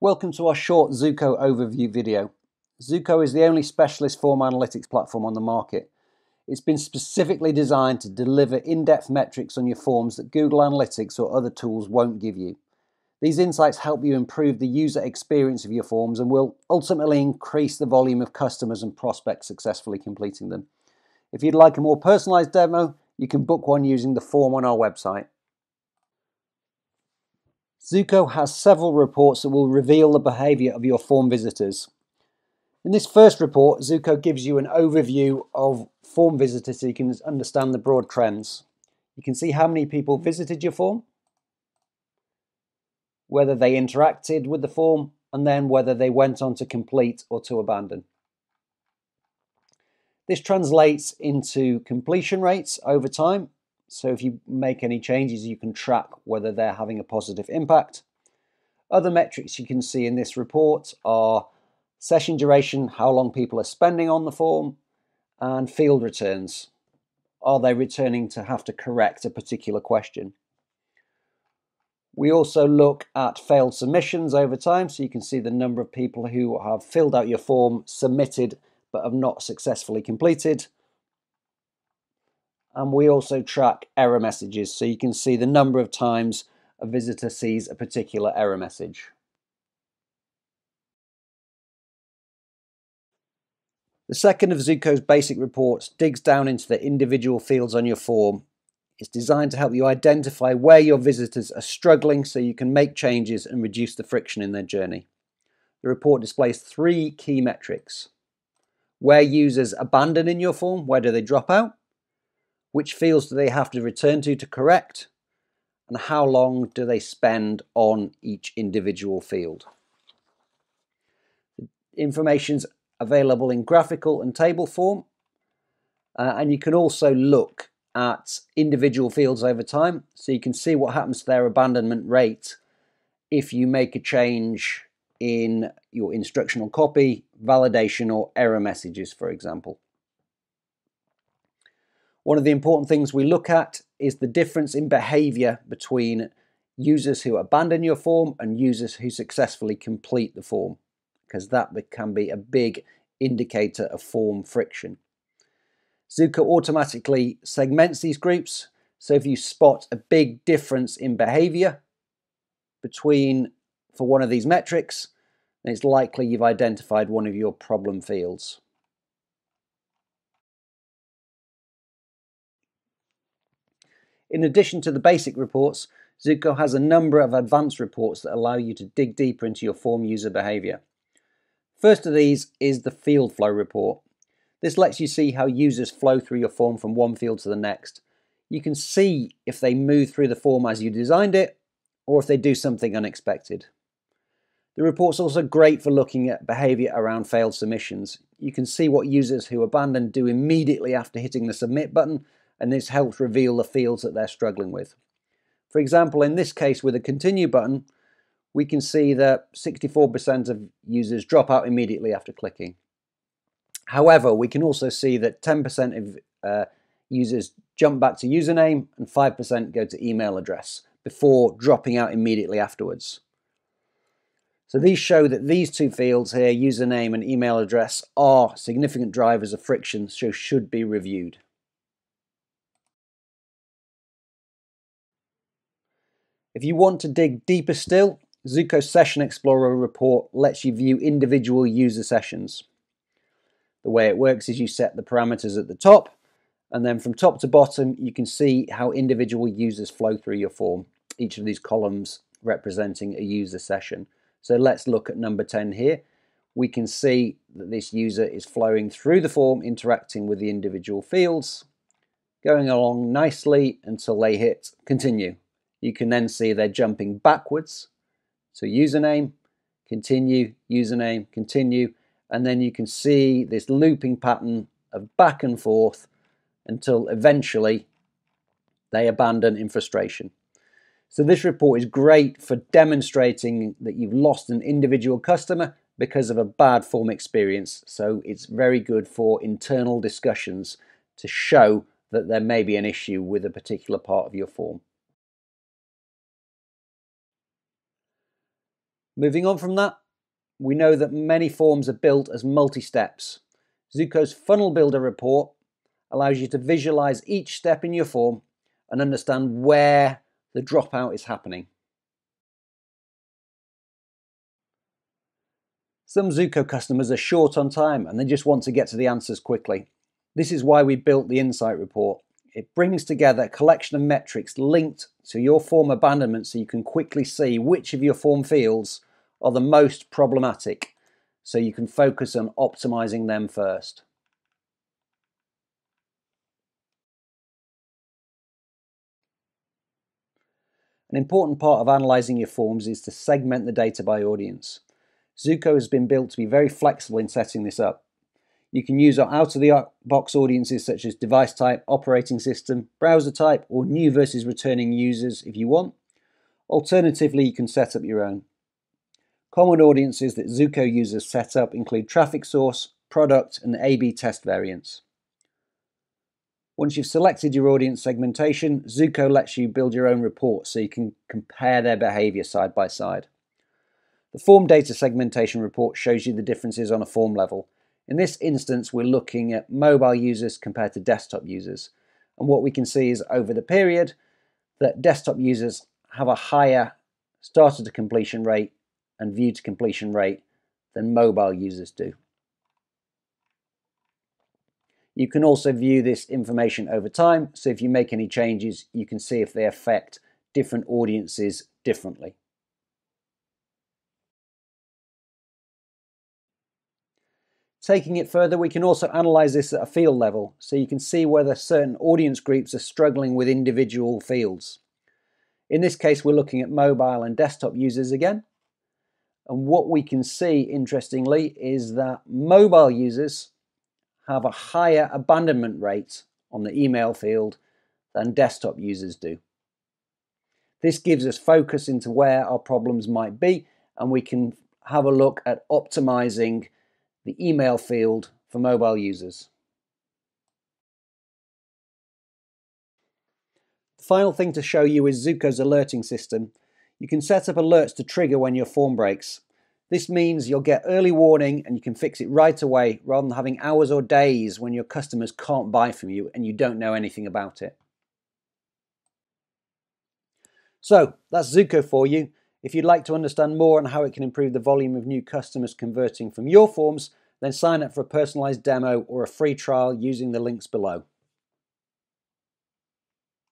Welcome to our short Zuko overview video. Zuko is the only specialist form analytics platform on the market. It's been specifically designed to deliver in-depth metrics on your forms that Google Analytics or other tools won't give you. These insights help you improve the user experience of your forms and will ultimately increase the volume of customers and prospects successfully completing them. If you'd like a more personalized demo, you can book one using the form on our website. Zuko has several reports that will reveal the behavior of your form visitors. In this first report, Zuko gives you an overview of form visitors so you can understand the broad trends. You can see how many people visited your form, whether they interacted with the form, and then whether they went on to complete or to abandon. This translates into completion rates over time so if you make any changes, you can track whether they're having a positive impact. Other metrics you can see in this report are session duration, how long people are spending on the form, and field returns. Are they returning to have to correct a particular question? We also look at failed submissions over time, so you can see the number of people who have filled out your form, submitted, but have not successfully completed. And we also track error messages, so you can see the number of times a visitor sees a particular error message. The second of Zuko's basic reports digs down into the individual fields on your form. It's designed to help you identify where your visitors are struggling so you can make changes and reduce the friction in their journey. The report displays three key metrics. Where users abandon in your form, where do they drop out? Which fields do they have to return to to correct? And how long do they spend on each individual field? Information's available in graphical and table form. Uh, and you can also look at individual fields over time. So you can see what happens to their abandonment rate if you make a change in your instructional copy, validation, or error messages, for example. One of the important things we look at is the difference in behavior between users who abandon your form and users who successfully complete the form, because that can be a big indicator of form friction. Zuko automatically segments these groups, so if you spot a big difference in behavior between for one of these metrics, then it's likely you've identified one of your problem fields. In addition to the basic reports, Zuko has a number of advanced reports that allow you to dig deeper into your form user behavior. First of these is the field flow report. This lets you see how users flow through your form from one field to the next. You can see if they move through the form as you designed it or if they do something unexpected. The report's also great for looking at behavior around failed submissions. You can see what users who abandon do immediately after hitting the submit button and this helps reveal the fields that they're struggling with. For example, in this case with a continue button, we can see that 64% of users drop out immediately after clicking. However, we can also see that 10% of uh, users jump back to username and 5% go to email address before dropping out immediately afterwards. So these show that these two fields here, username and email address, are significant drivers of friction, so should be reviewed. If you want to dig deeper still, Zuko Session Explorer report lets you view individual user sessions. The way it works is you set the parameters at the top, and then from top to bottom, you can see how individual users flow through your form, each of these columns representing a user session. So let's look at number 10 here. We can see that this user is flowing through the form, interacting with the individual fields, going along nicely until they hit continue you can then see they're jumping backwards. So username, continue, username, continue, and then you can see this looping pattern of back and forth until eventually they abandon in frustration. So this report is great for demonstrating that you've lost an individual customer because of a bad form experience. So it's very good for internal discussions to show that there may be an issue with a particular part of your form. Moving on from that, we know that many forms are built as multi-steps. Zuko's Funnel Builder report allows you to visualize each step in your form and understand where the dropout is happening. Some Zuko customers are short on time and they just want to get to the answers quickly. This is why we built the Insight Report. It brings together a collection of metrics linked to your form abandonment so you can quickly see which of your form fields are the most problematic so you can focus on optimizing them first. An important part of analysing your forms is to segment the data by audience. Zuko has been built to be very flexible in setting this up. You can use our out-of-the-box audiences such as device type, operating system, browser type, or new versus returning users if you want. Alternatively, you can set up your own. Common audiences that Zuko users set up include traffic source, product, and A-B test variants. Once you've selected your audience segmentation, Zuko lets you build your own report so you can compare their behavior side by side. The form data segmentation report shows you the differences on a form level. In this instance, we're looking at mobile users compared to desktop users. And what we can see is over the period that desktop users have a higher starter to completion rate and view to completion rate than mobile users do. You can also view this information over time, so if you make any changes, you can see if they affect different audiences differently. Taking it further, we can also analyze this at a field level, so you can see whether certain audience groups are struggling with individual fields. In this case, we're looking at mobile and desktop users again. And what we can see, interestingly, is that mobile users have a higher abandonment rate on the email field than desktop users do. This gives us focus into where our problems might be and we can have a look at optimizing the email field for mobile users. The final thing to show you is Zuko's alerting system. You can set up alerts to trigger when your form breaks. This means you'll get early warning and you can fix it right away rather than having hours or days when your customers can't buy from you and you don't know anything about it. So that's Zuko for you. If you'd like to understand more on how it can improve the volume of new customers converting from your forms, then sign up for a personalized demo or a free trial using the links below.